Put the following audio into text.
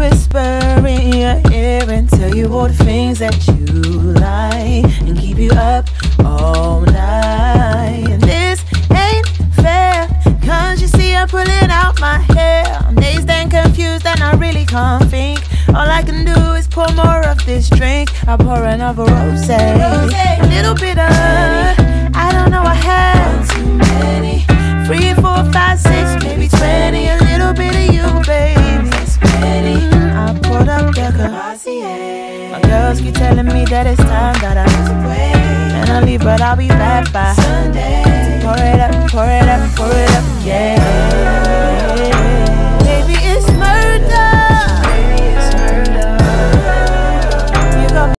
whisper in your ear and tell you all the things that you like and keep you up all night. And this ain't fair, cause you see, I'm pulling out my hair. I'm dazed and confused, and I really can't think. All I can do is pour more of this drink. I pour another rose, a little bit of My girls keep telling me that it's time that I move away. And I leave, but I'll be back by Sunday. Pour it up,